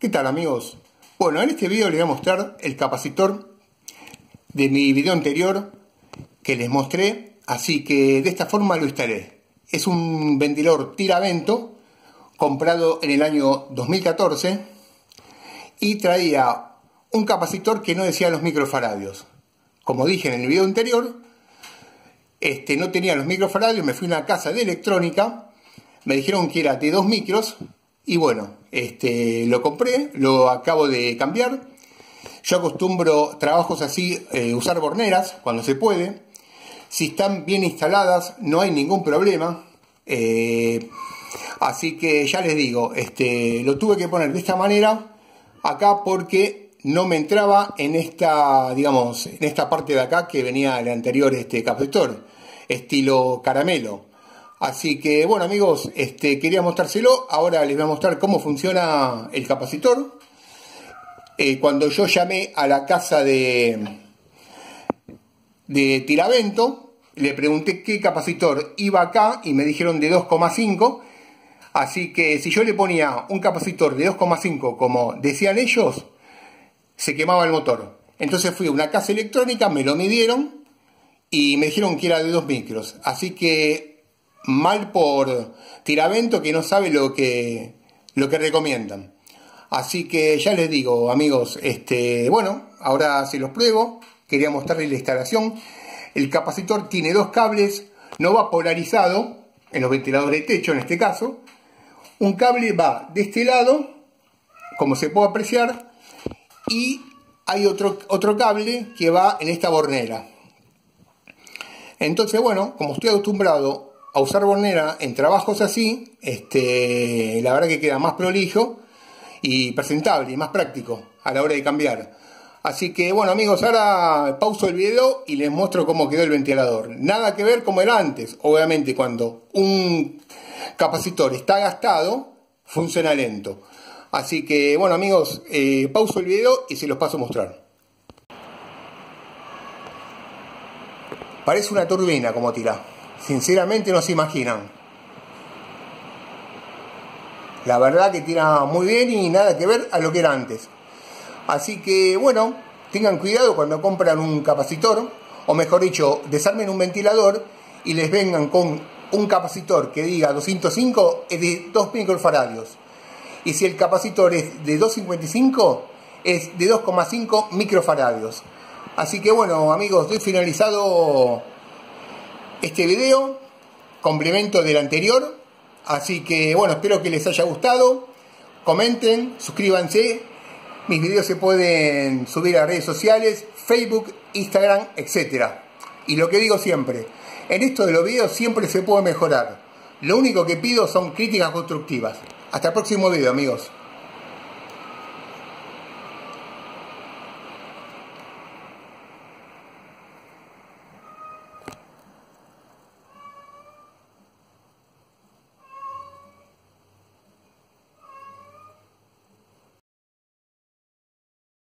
¿Qué tal amigos? Bueno, en este video les voy a mostrar el capacitor de mi video anterior que les mostré, así que de esta forma lo instalé. Es un ventilador tiravento comprado en el año 2014 y traía un capacitor que no decía los microfaradios. Como dije en el video anterior, este, no tenía los microfaradios, me fui a una casa de electrónica, me dijeron que era de 2 micros y bueno, este, lo compré, lo acabo de cambiar. Yo acostumbro trabajos así, eh, usar borneras cuando se puede. Si están bien instaladas, no hay ningún problema. Eh, así que ya les digo, este, lo tuve que poner de esta manera acá porque no me entraba en esta, digamos, en esta parte de acá que venía el anterior este capacitor, estilo caramelo. Así que bueno amigos, este, quería mostrárselo, ahora les voy a mostrar cómo funciona el capacitor. Eh, cuando yo llamé a la casa de, de Tiravento, le pregunté qué capacitor iba acá y me dijeron de 2,5. Así que si yo le ponía un capacitor de 2,5 como decían ellos, se quemaba el motor. Entonces fui a una casa electrónica, me lo midieron y me dijeron que era de 2 micros. Así que mal por Tiravento que no sabe lo que, lo que recomiendan. Así que ya les digo, amigos, este, bueno, ahora se los pruebo. Quería mostrarles la instalación. El capacitor tiene dos cables, no va polarizado, en los ventiladores de techo en este caso. Un cable va de este lado, como se puede apreciar, y hay otro, otro cable que va en esta bornera. Entonces, bueno, como estoy acostumbrado a usar bornera en trabajos así, este, la verdad que queda más prolijo y presentable y más práctico a la hora de cambiar. Así que bueno amigos, ahora pauso el video y les muestro cómo quedó el ventilador. Nada que ver como era antes. Obviamente cuando un capacitor está gastado, funciona lento. Así que bueno amigos, eh, pauso el video y se los paso a mostrar. Parece una turbina como tira. Sinceramente no se imaginan. La verdad que tira muy bien y nada que ver a lo que era antes. Así que bueno, tengan cuidado cuando compran un capacitor, o mejor dicho, desarmen un ventilador y les vengan con un capacitor que diga 205 es de 2 microfaradios. Y si el capacitor es de 255 es de 2,5 microfaradios. Así que bueno amigos, he finalizado este video, complemento del anterior. Así que bueno, espero que les haya gustado. Comenten, suscríbanse. Mis videos se pueden subir a redes sociales, Facebook, Instagram, etc. Y lo que digo siempre, en esto de los videos siempre se puede mejorar. Lo único que pido son críticas constructivas. Hasta el próximo video, amigos.